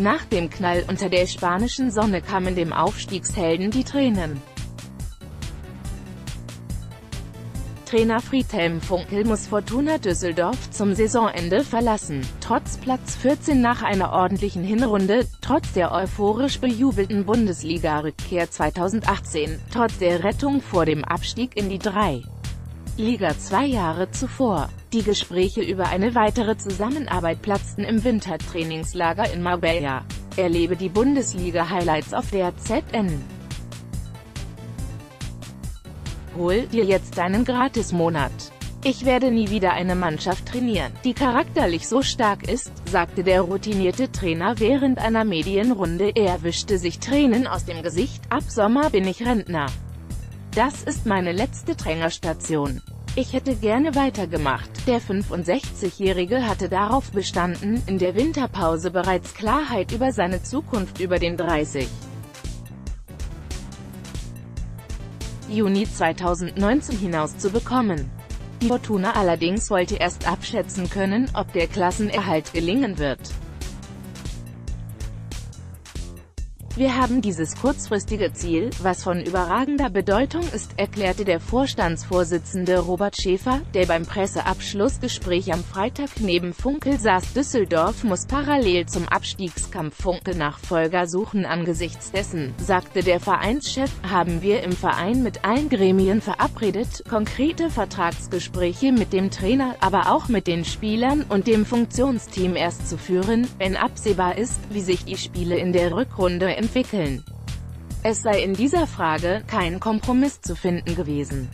Nach dem Knall unter der spanischen Sonne kamen dem Aufstiegshelden die Tränen. Trainer Friedhelm Funkel muss Fortuna Düsseldorf zum Saisonende verlassen. Trotz Platz 14 nach einer ordentlichen Hinrunde, trotz der euphorisch bejubelten Bundesliga-Rückkehr 2018, trotz der Rettung vor dem Abstieg in die 3. Liga zwei Jahre zuvor. Die Gespräche über eine weitere Zusammenarbeit platzten im Wintertrainingslager in Marbella. Erlebe die Bundesliga-Highlights auf der ZN. Hol dir jetzt deinen Gratis-Monat. Ich werde nie wieder eine Mannschaft trainieren, die charakterlich so stark ist, sagte der routinierte Trainer während einer Medienrunde. Er wischte sich Tränen aus dem Gesicht. Ab Sommer bin ich Rentner. Das ist meine letzte Trainerstation. Ich hätte gerne weitergemacht. Der 65-Jährige hatte darauf bestanden, in der Winterpause bereits Klarheit über seine Zukunft über den 30. Juni 2019 hinaus zu bekommen. Die Fortuna allerdings wollte erst abschätzen können, ob der Klassenerhalt gelingen wird. Wir haben dieses kurzfristige Ziel, was von überragender Bedeutung ist, erklärte der Vorstandsvorsitzende Robert Schäfer, der beim Presseabschlussgespräch am Freitag neben Funkel saß. Düsseldorf muss parallel zum Abstiegskampf Funke Nachfolger suchen. Angesichts dessen, sagte der Vereinschef, haben wir im Verein mit allen Gremien verabredet, konkrete Vertragsgespräche mit dem Trainer, aber auch mit den Spielern und dem Funktionsteam erst zu führen, wenn absehbar ist, wie sich die Spiele in der Rückrunde entwickeln. Es sei in dieser Frage kein Kompromiss zu finden gewesen.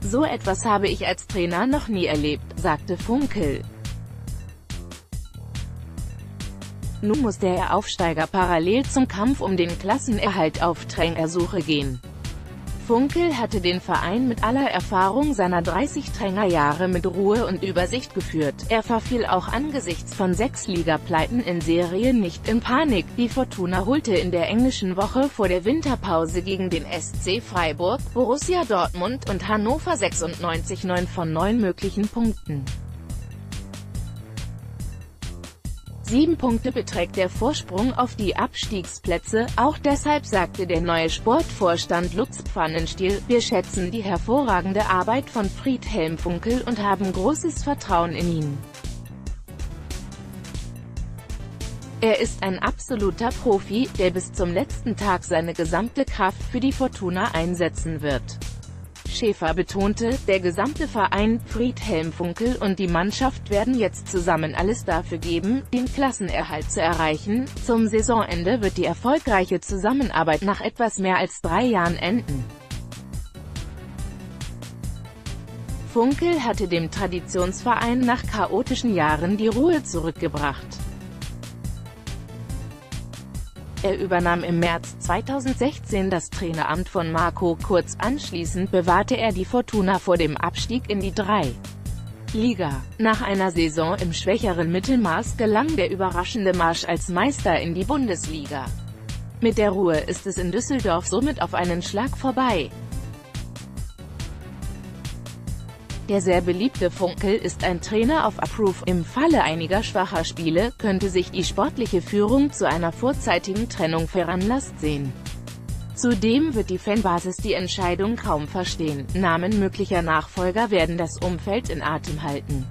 So etwas habe ich als Trainer noch nie erlebt, sagte Funkel. Nun muss der Aufsteiger parallel zum Kampf um den Klassenerhalt auf Trainersuche gehen. Funkel hatte den Verein mit aller Erfahrung seiner 30 Trainerjahre mit Ruhe und Übersicht geführt. Er verfiel auch angesichts von sechs Ligapleiten in Serie nicht in Panik. Die Fortuna holte in der englischen Woche vor der Winterpause gegen den SC Freiburg, Borussia Dortmund und Hannover 96 neun von neun möglichen Punkten. Sieben Punkte beträgt der Vorsprung auf die Abstiegsplätze, auch deshalb sagte der neue Sportvorstand Lutz Pfannenstiel, wir schätzen die hervorragende Arbeit von Friedhelm Funkel und haben großes Vertrauen in ihn. Er ist ein absoluter Profi, der bis zum letzten Tag seine gesamte Kraft für die Fortuna einsetzen wird. Schäfer betonte, der gesamte Verein, Friedhelm Funkel und die Mannschaft werden jetzt zusammen alles dafür geben, den Klassenerhalt zu erreichen. Zum Saisonende wird die erfolgreiche Zusammenarbeit nach etwas mehr als drei Jahren enden. Funkel hatte dem Traditionsverein nach chaotischen Jahren die Ruhe zurückgebracht. Er übernahm im März 2016 das Traineramt von Marco Kurz. Anschließend bewahrte er die Fortuna vor dem Abstieg in die 3. Liga. Nach einer Saison im schwächeren Mittelmaß gelang der überraschende Marsch als Meister in die Bundesliga. Mit der Ruhe ist es in Düsseldorf somit auf einen Schlag vorbei. Der sehr beliebte Funkel ist ein Trainer auf Approve. Im Falle einiger schwacher Spiele könnte sich die sportliche Führung zu einer vorzeitigen Trennung veranlasst sehen. Zudem wird die Fanbasis die Entscheidung kaum verstehen. Namen möglicher Nachfolger werden das Umfeld in Atem halten.